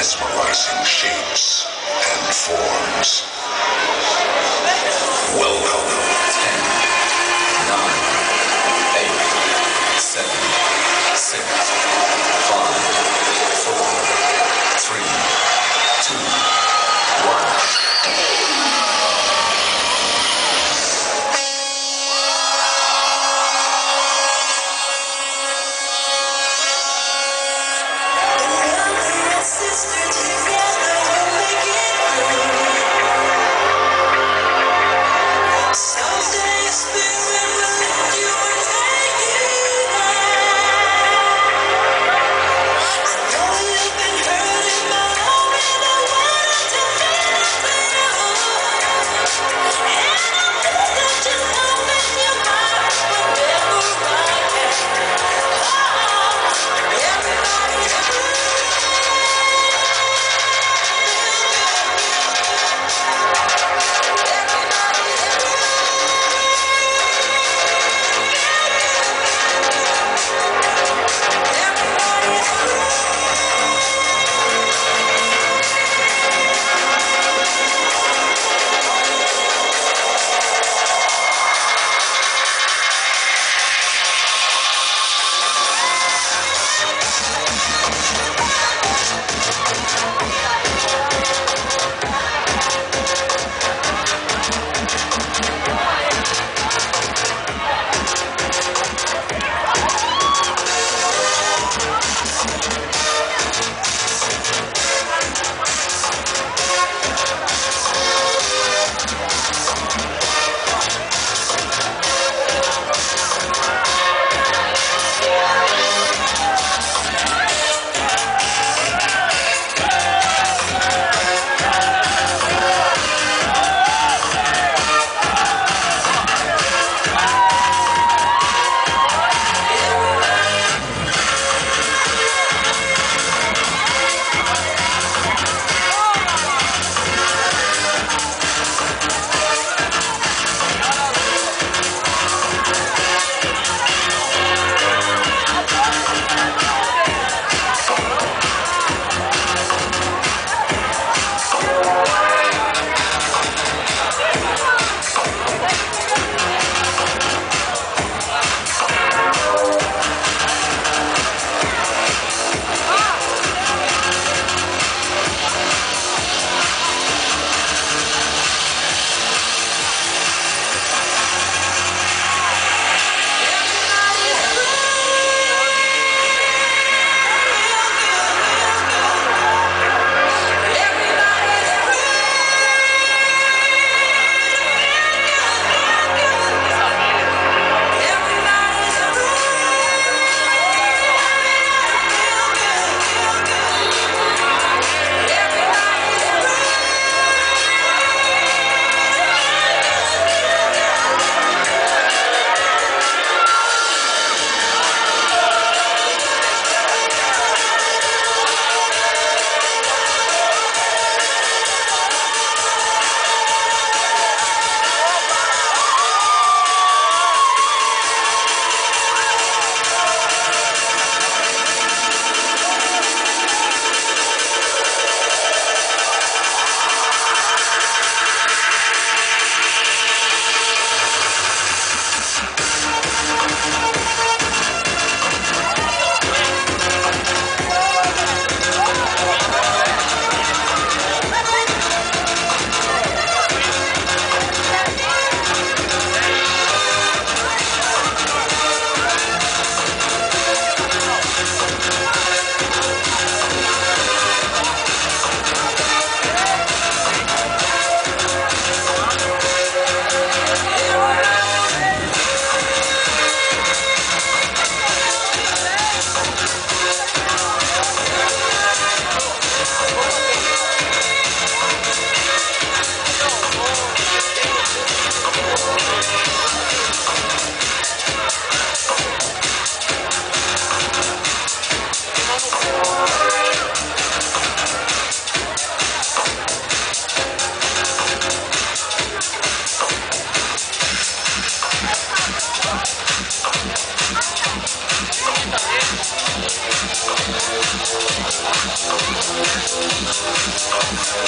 mesmerizing shapes and forms. Welcome. 10, 9, 8, 7, 6, 5,